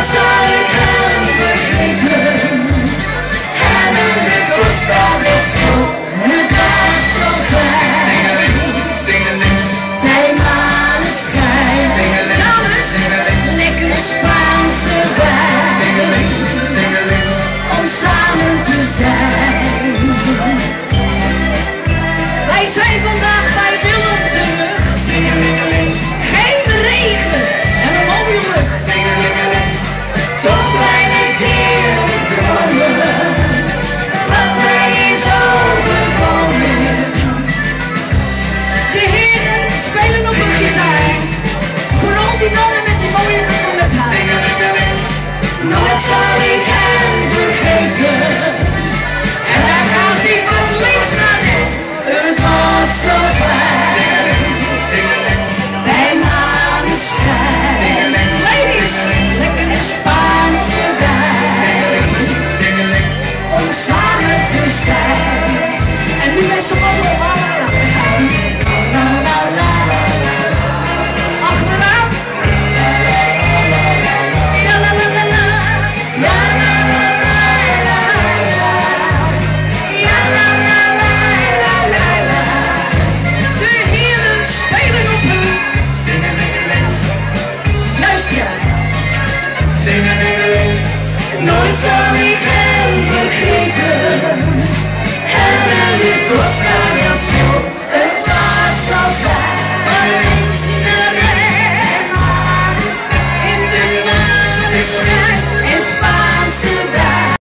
Outside Nooit zal ik hem vergeten. En hem